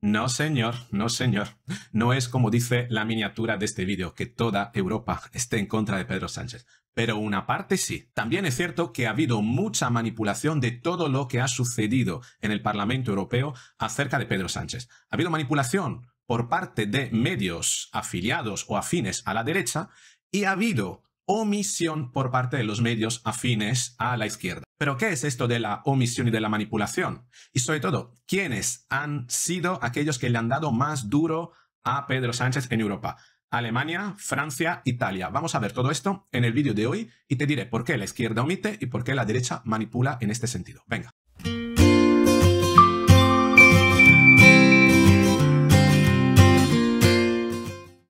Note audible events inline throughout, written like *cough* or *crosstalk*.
No, señor, no, señor. No es como dice la miniatura de este vídeo, que toda Europa esté en contra de Pedro Sánchez. Pero una parte sí. También es cierto que ha habido mucha manipulación de todo lo que ha sucedido en el Parlamento Europeo acerca de Pedro Sánchez. Ha habido manipulación por parte de medios afiliados o afines a la derecha y ha habido omisión por parte de los medios afines a la izquierda. Pero ¿qué es esto de la omisión y de la manipulación? Y sobre todo, ¿quiénes han sido aquellos que le han dado más duro a Pedro Sánchez en Europa? Alemania, Francia, Italia. Vamos a ver todo esto en el vídeo de hoy y te diré por qué la izquierda omite y por qué la derecha manipula en este sentido. Venga.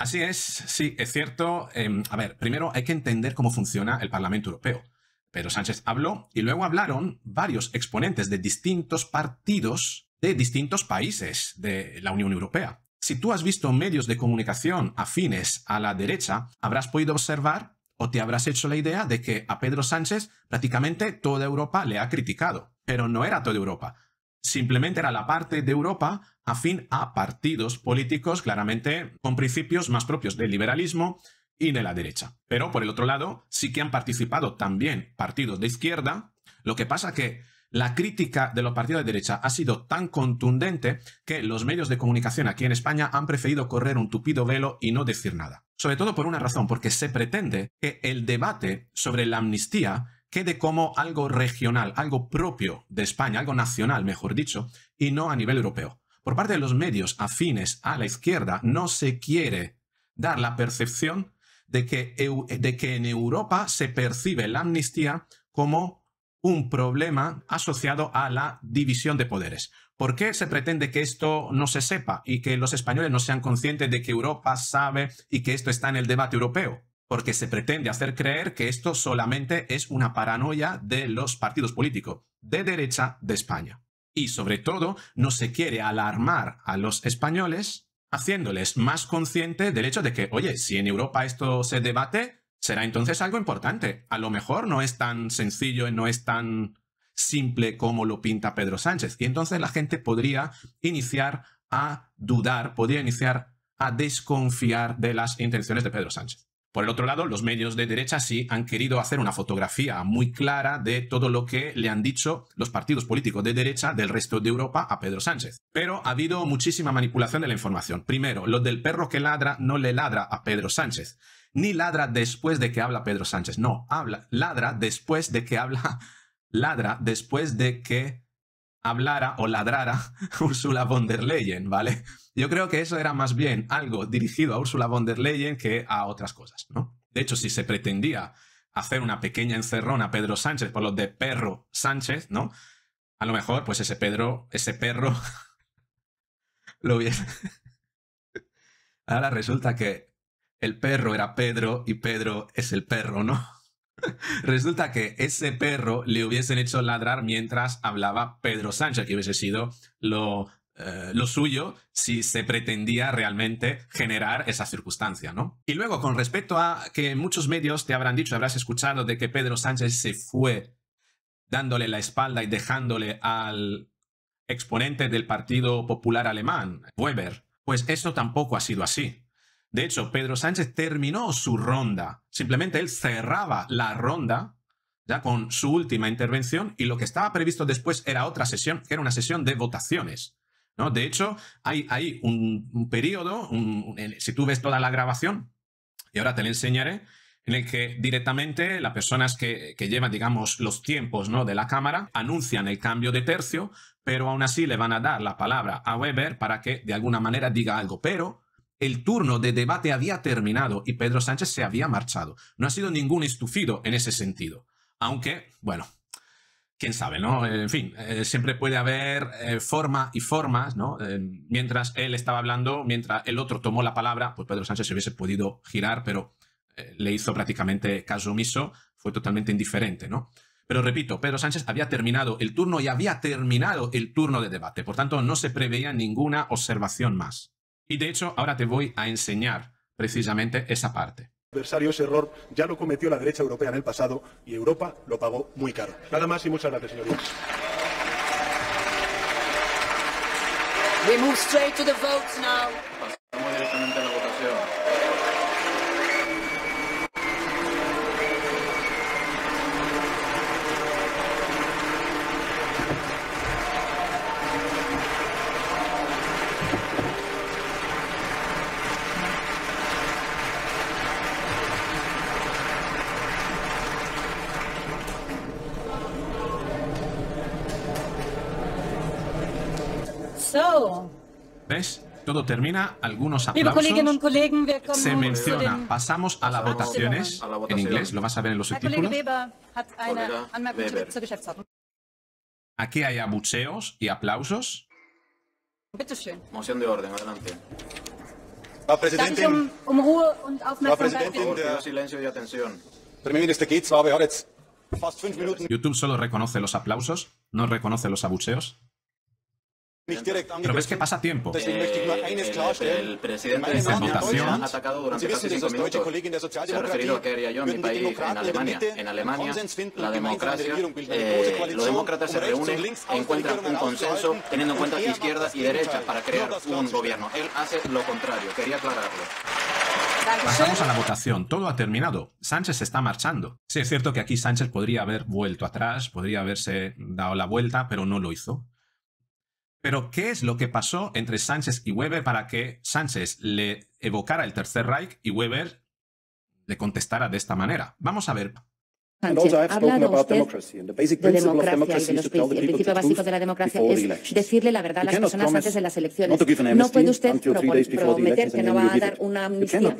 Así es, sí, es cierto. Em, a ver, primero hay que entender cómo funciona el Parlamento Europeo. Pedro Sánchez habló y luego hablaron varios exponentes de distintos partidos de distintos países de la Unión Europea. Si tú has visto medios de comunicación afines a la derecha, habrás podido observar o te habrás hecho la idea de que a Pedro Sánchez prácticamente toda Europa le ha criticado. Pero no era toda Europa. Simplemente era la parte de Europa afín a partidos políticos claramente con principios más propios del liberalismo y de la derecha. Pero por el otro lado, sí que han participado también partidos de izquierda, lo que pasa que la crítica de los partidos de derecha ha sido tan contundente que los medios de comunicación aquí en España han preferido correr un tupido velo y no decir nada. Sobre todo por una razón, porque se pretende que el debate sobre la amnistía quede como algo regional, algo propio de España, algo nacional, mejor dicho, y no a nivel europeo por parte de los medios afines a la izquierda no se quiere dar la percepción de que, de que en Europa se percibe la amnistía como un problema asociado a la división de poderes. ¿Por qué se pretende que esto no se sepa y que los españoles no sean conscientes de que Europa sabe y que esto está en el debate europeo? Porque se pretende hacer creer que esto solamente es una paranoia de los partidos políticos de derecha de España. Y sobre todo, no se quiere alarmar a los españoles haciéndoles más conscientes del hecho de que, oye, si en Europa esto se debate, será entonces algo importante. A lo mejor no es tan sencillo y no es tan simple como lo pinta Pedro Sánchez. Y entonces la gente podría iniciar a dudar, podría iniciar a desconfiar de las intenciones de Pedro Sánchez. Por el otro lado, los medios de derecha sí han querido hacer una fotografía muy clara de todo lo que le han dicho los partidos políticos de derecha del resto de Europa a Pedro Sánchez. Pero ha habido muchísima manipulación de la información. Primero, lo del perro que ladra no le ladra a Pedro Sánchez, ni ladra después de que habla Pedro Sánchez. No, habla, ladra después de que habla, *laughs* ladra después de que hablara o ladrara *laughs* Ursula von der Leyen, ¿vale? Yo creo que eso era más bien algo dirigido a Ursula von der Leyen que a otras cosas, ¿no? De hecho, si se pretendía hacer una pequeña encerrona a Pedro Sánchez por lo de perro Sánchez, ¿no? A lo mejor, pues ese Pedro, ese perro, *laughs* lo hubiese... *laughs* Ahora resulta que el perro era Pedro y Pedro es el perro, ¿no? Resulta que ese perro le hubiesen hecho ladrar mientras hablaba Pedro Sánchez, que hubiese sido lo eh, lo suyo si se pretendía realmente generar esa circunstancia, ¿no? Y luego, con respecto a que muchos medios te habrán dicho, habrás escuchado de que Pedro Sánchez se fue dándole la espalda y dejándole al exponente del Partido Popular Alemán, Weber, pues eso tampoco ha sido así. De hecho, Pedro Sánchez terminó su ronda, simplemente él cerraba la ronda ya con su última intervención y lo que estaba previsto después era otra sesión, que era una sesión de votaciones. De hecho, hay, hay un, periodo, si tú ves toda la grabación, y ahora te la enseñaré, en el que directamente las personas que, llevan, digamos, los tiempos ¿no? de la cámara anuncian el cambio de tercio, pero aún así le van a dar la palabra a Weber para que de alguna manera diga algo. Pero el turno de debate había terminado y Pedro Sánchez se había marchado. No ha sido ningún estufido en ese sentido. Aunque, bueno, quién sabe, ¿no? En fin, eh, siempre puede haber eh, forma y formas, ¿no? Eh, mientras él estaba hablando, mientras el otro tomó la palabra, pues Pedro Sánchez se hubiese podido girar, pero le hizo prácticamente caso omiso, fue totalmente indiferente, ¿no? Pero repito, Pedro Sánchez había terminado el turno y había terminado el turno de debate, por tanto no se preveía ninguna observación más. Y de hecho, ahora te voy a enseñar precisamente esa parte adversario ese error ya lo cometió la derecha europea en el pasado y Europa lo pagó muy caro. Nada más y muchas gracias, señorías. We move straight to the votes now. Pasamos directamente a la votación. So, ¿Ves? Todo termina, algunos aplausos. Se menciona, pasamos a las votaciones en inglés, lo vas a ver en los subtítulos. Aquí hay abucheos y aplausos. Moción de orden, adelante. Frau Präsidentin, um, um Ruhe und Aufmerksamkeit Präsidentin, der- silencio y atención. Premierminister Geetswabe hat jetzt fast fünf Minuten YouTube solo reconoce los aplausos, no reconoce los abucheos. Pero ves que pasa tiempo. Eh, el, presidente de Herren, ha atacado durante casi cinco minutos. Se ha referido a que era yo en mi país, en Alemania. En Alemania, la democracia, eh, los demócratas se reúnen, encuentran un consenso teniendo en cuenta er izquierda y derecha para crear un gobierno. Él hace lo contrario, quería aclararlo. Pasamos a la votación. Todo ha terminado. Sánchez se está marchando. Sí, es cierto que aquí Sánchez podría haber vuelto atrás, podría haberse dado la vuelta, pero no lo hizo. Pero, ¿qué es lo que pasó entre Sánchez y Weber para que Sánchez le evocara el Tercer Reich y Weber le contestara de esta manera? Vamos a ver. About usted de democracia y de los principios. El principio básico de la democracia es decirle la verdad a las personas antes de las elecciones. No puede usted prometer que no va a dar una amnistía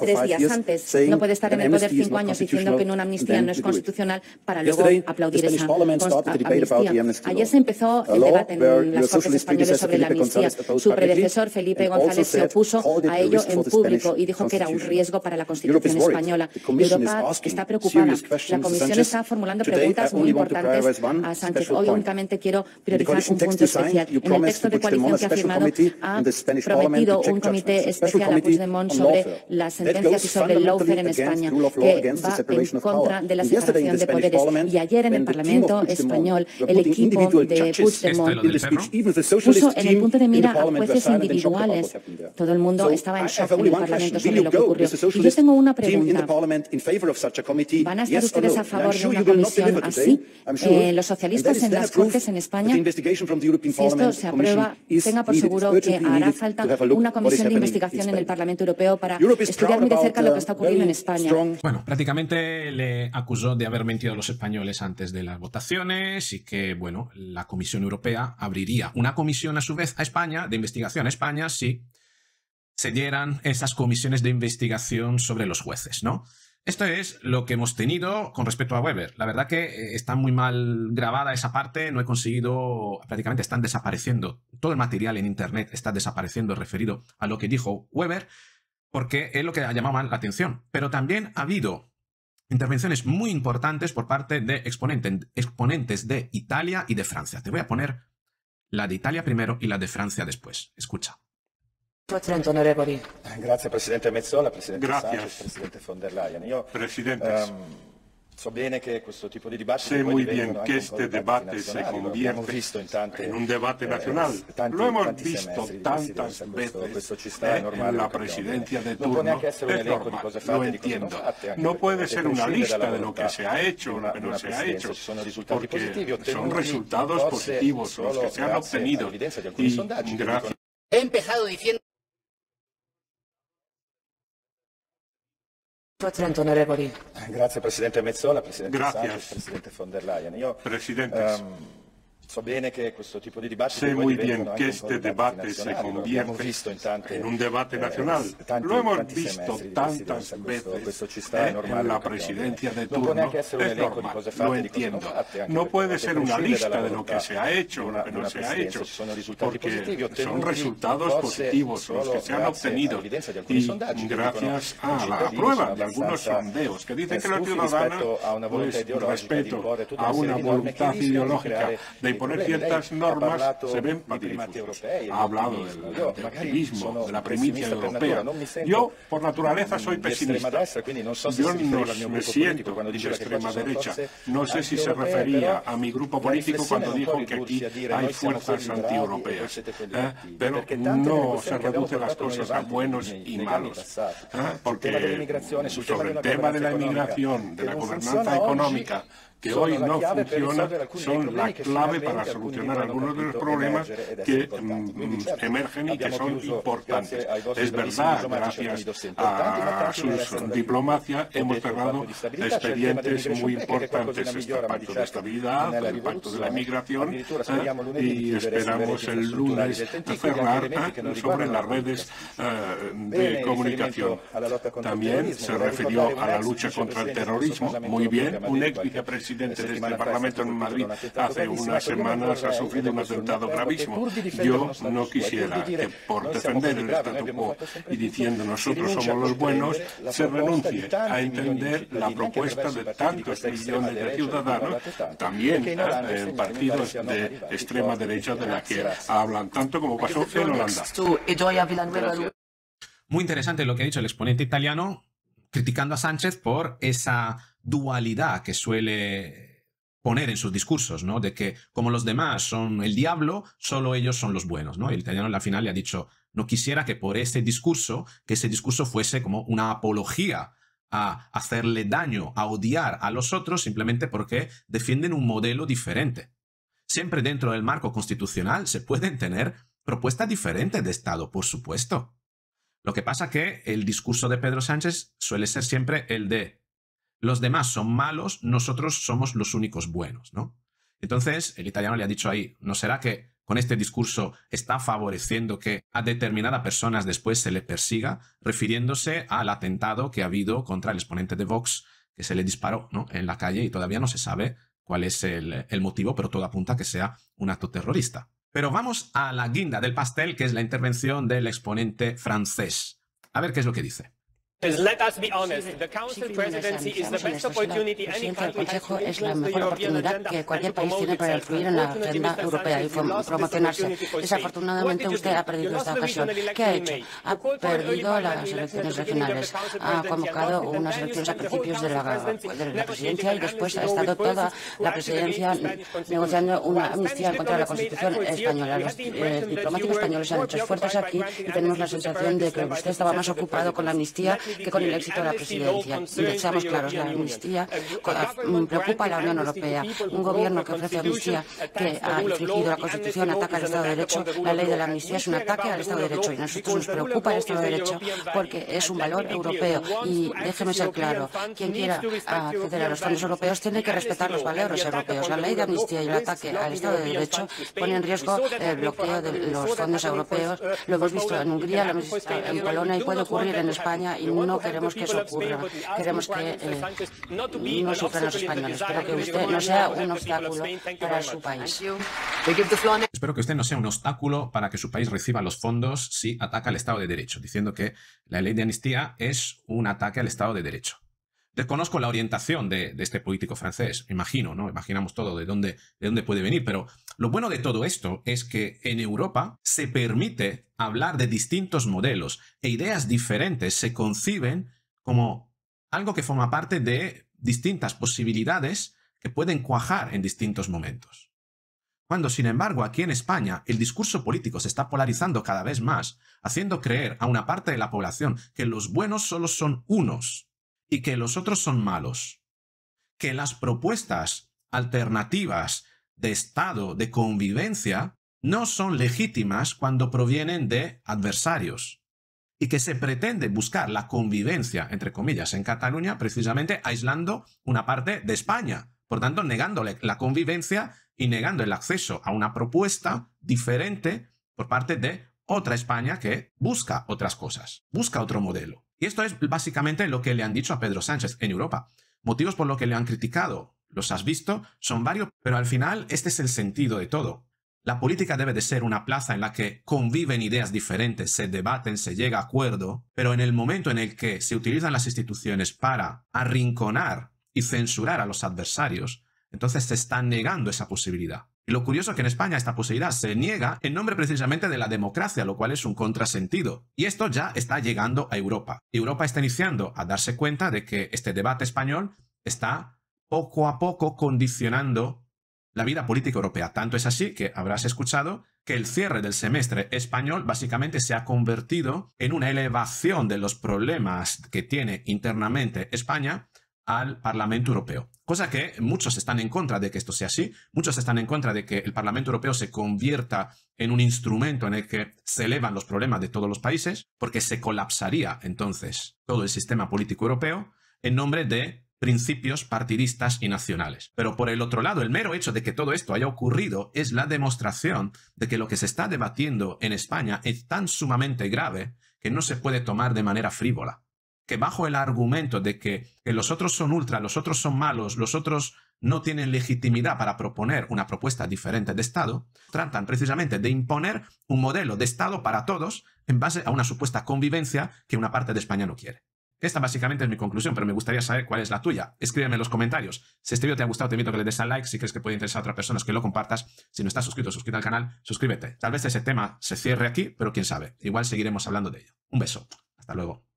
tres días antes. No puede estar en el poder cinco años diciendo que una amnistía no es constitucional para luego aplaudir esa amnistía. Ayer se empezó el debate en las Cortes predecessor sobre la amnistía. Su predecesor Felipe González se opuso a ello en público y dijo que era un riesgo para la Constitución española. Europa está preocupada. La Comisión Sánchez. está formulando preguntas I muy importantes a Sánchez. Hoy únicamente quiero priorizar un punto especial. En el texto to de coalición que ha firmado ha prometido un comité especial a Puigdemont on sobre las sentencias y sobre el lawfare en España, que va en contra de la separación de poderes. Y ayer en el Parlamento español, el equipo de Puigdemont puso en el punto de mira a jueces individuales. Todo el mundo estaba en shock en el Parlamento sobre lo que ocurrió. Y yo tengo una pregunta. ¿Van a estar ustedes a favor de una comisión así? Eh, los socialistas en las Cortes en España Si esto se aprueba, tenga por seguro que hará falta una comisión de investigación en el. Parlamento Europeo para estudiar muy de cerca lo que está ocurriendo en very España. Bueno, prácticamente le acusó de haber mentido a los españoles antes de las votaciones y que, bueno, la Comisión Europea abriría una comisión a su vez a España, de investigación a España, si se dieran esas comisiones de investigación sobre los jueces, ¿no? Esto es lo que hemos tenido con respecto a Weber. La verdad que eh, está muy mal grabada esa parte, no he conseguido, prácticamente están desapareciendo, todo el material en Internet está desapareciendo referido a lo que dijo Weber, porque es lo que ha llamado la atención. Pero también ha habido intervenciones muy importantes por parte de exponente- exponentes de Italia y de Francia. Te voy a poner la de Italia primero y la de Francia después. Escucha. Presidente onorevoli. Grazie Presidente Mezzola, Presidente Gracias. Sanchez, Presidente von der Leyen. Io Presidentes, ehm, so bene che questo tipo di dibattiti sé muy bien que este debate se convierte visto in tante en un debate eh, nacional. tanti- Lo hemos visto tantas questo, veces questo ci sta, eh, en la presidencia de turno. un Es normal, lo entiendo. No puede ser una lista de lo que se ha hecho, una- no una se ha hecho, porque son resultados positivos los que se han obtenido. Y gracias He empezado diciendo Presidente onorevoli. Grazie Presidente Mezzola, Presidente Gracias. Sanchez, Presidente von der Leyen. Io Presidentes, ehm, sé muy bien que este debate se convierte en un debate eh, nacional. Lo hemos visto tantas veces eh, en la presidencia de turno. Es normal, lo entiendo. No puede ser una lista de lo que se ha hecho, di lo que no se ha hecho, porque son resultados positivos los que se han obtenido y gracias a la prueba de algunos sondeos que dicen que los ciudadanos, pues respecto a una che voluntad ideológica de problemi. ciertas normas se ven patidifusos. Ha hablado del, del sono de la primicia europea. Yo, por naturaleza, soy pesimista. Yo no me siento de extrema derecha. No sé si se refería a mi grupo político cuando dijo que aquí hay fuerzas antieuropeas. ¿eh? Pero no se che abbiamo reduce las cosas a buenos y malos. ¿eh? Porque sobre el tema de la inmigración, de la gobernanza económica, que hoy no funciona, son la clave para solucionar algunos de los problemas que mm, emergen y que son importantes. Es verdad, gracias a su diplomacia hemos cerrado expedientes muy importantes, este pacto de estabilidad, el pacto de la migración, ¿eh? y esperamos el lunes cerrar sobre las la redes eh, de comunicación. También se refirió a la lucha contra el vicepresidente terrorismo. Muy bien, un ex qualche vicepresidente de este Parlamento stato en Madrid. hace unas semanas ha sufrido un atentado gravísimo. Yo no quisiera que por defender el statu quo y diciendo nosotros somos los buenos, se renuncie a entender la propuesta de tantos millones de ciudadanos, también i en partidos de extrema derecha de la que hablan tanto como pasó en Holanda. Muy interesante lo que ha dicho el exponente italiano, criticando a Sánchez por esa dualidad que suele poner en sus discursos, ¿no? De que como los demás son el diablo, solo ellos son los buenos, ¿no? El italiano en la final le ha dicho, no quisiera que por ese discurso, que ese discurso fuese como una apología a hacerle daño, a odiar a los otros simplemente porque defienden un modelo diferente. Siempre dentro del marco constitucional se pueden tener propuestas diferentes de Estado, por supuesto. Lo que pasa que el discurso de Pedro Sánchez suele ser siempre el de los demás son malos, nosotros somos los únicos buenos, ¿no? Entonces, el italiano le ha dicho ahí, ¿no será que con este discurso está favoreciendo que a determinadas personas después se le persiga, refiriéndose al atentado que ha habido contra el exponente de Vox, que se le disparó ¿no? en la calle y todavía no se sabe cuál es el, el motivo, pero todo apunta a que sea un acto terrorista. Pero vamos a la guinda del pastel, que es la intervención del exponente francés. A ver qué es lo que dice. Let us be honest. The Sí, Council sí, presidency is the seamos best honestos, la opportunity any presidencia del country has Consejo to es la mejor oportunidad que cualquier país promote tiene para influir en la Unfortunately, agenda europea y promocionarse. Desafortunadamente usted ha perdido esta lost the ocasión. regional ¿Qué ha hecho? Ha perdido las elections elecciones at the beginning of the regionales. Ha presidency and convocado unas elecciones a principios de la, de la negotiating presidencia y an después ha estado toda la presidencia against the Spanish Constitution. negociando una amnistía contra la Constitución efforts here, española. we Los eh, impression that you diplomáticos were españoles han more hecho esfuerzos aquí y tenemos la sensación de que usted estaba más ocupado con la amnistía que con el éxito de la presidencia. Seamos claros, la amnistía co- government preocupa a la Unión Europea. Un gobierno que ofrece amnistía que ha infringido la Constitución, ataca al Estado de Derecho. La ley de la amnistía es un ataque al Estado de Derecho y a nosotros nos preocupa el Estado de Derecho porque es un valor europeo y déjeme ser claro, quien quiera acceder a los fondos europeos tiene que respetar los valores europeos. La ley de amnistía y el ataque al Estado de Derecho pone en riesgo el bloqueo de los fondos europeos. Lo hemos visto en Hungría, lo hemos visto en Polonia y puede ocurrir en. España y no queremos que eso ocurra. Queremos que eh, no an sufran los españoles, pero que the usted no sea un obstáculo para su país. Espero que usted no sea un obstáculo para que su país reciba los fondos si ataca al Estado de Derecho, diciendo que la ley de amnistía es un ataque al Estado de Derecho. Desconozco la orientación de, este político francés, imagino, ¿no? Imaginamos todo de dónde, de dónde puede venir, pero lo bueno de todo esto es que en Europa se permite hablar de distintos modelos e ideas diferentes se conciben como algo que forma parte de distintas posibilidades que pueden cuajar en distintos momentos. Cuando, sin embargo, aquí en España el discurso político se está polarizando cada vez más, haciendo creer a una parte de la población que los buenos solo son unos y que los otros son malos, que las propuestas alternativas de Estado, de convivencia, no son legítimas cuando provienen de adversarios, y que se pretende buscar la convivencia, entre comillas, en Cataluña, precisamente aislando una parte de España, por tanto, negándole la convivencia y negando el acceso a una propuesta diferente por parte de otra España que busca otras cosas, busca otro modelo. Y esto es básicamente lo que le han dicho a Pedro Sánchez en Europa. Motivos por los que le han criticado, los has visto, son varios, pero al final este es el sentido de todo. La política debe de ser una plaza en la que conviven ideas diferentes, se debaten, se llega a acuerdo, pero en el momento en el que se utilizan las instituciones para arrinconar y censurar a los adversarios, entonces se está negando esa posibilidad. Y lo curioso es que en España esta posibilidad se niega en nombre precisamente de la democracia, lo cual es un contrasentido. Y esto ya está llegando a Europa. Europa está iniciando a darse cuenta de que este debate español está poco a poco condicionando la vida política europea. Tanto es así que habrás escuchado que el cierre del semestre español básicamente se ha convertido en una elevación de los problemas que tiene internamente España al Parlamento Europeo. Cosa que muchos están en contra de que esto sea así, muchos están en contra de que el Parlamento Europeo se convierta en un instrumento en el que se elevan los problemas de todos los países, porque se colapsaría entonces todo el sistema político europeo en nombre de principios partidistas y nacionales. Pero por el otro lado, el mero hecho de que todo esto haya ocurrido es la demostración de que lo que se está debatiendo en España es tan sumamente grave que no se puede tomar de manera frívola. Que bajo el argumento de que, los otros son ultra, los otros son malos, los otros no tienen legitimidad para proponer una propuesta diferente de Estado, tratan precisamente de imponer un modelo de Estado para todos en base a una supuesta convivencia que una parte de España no quiere. Esta básicamente es mi conclusión, pero me gustaría saber cuál es la tuya. Escríbeme en los comentarios. Si este vídeo te ha gustado, te invito a que le des al like. Si crees que puede interesar a otras personas, que lo compartas. Si no estás suscrito, suscríbete al canal, suscríbete. Tal vez ese tema se cierre aquí, pero quién sabe. Igual seguiremos hablando de ello. Un beso. Hasta luego.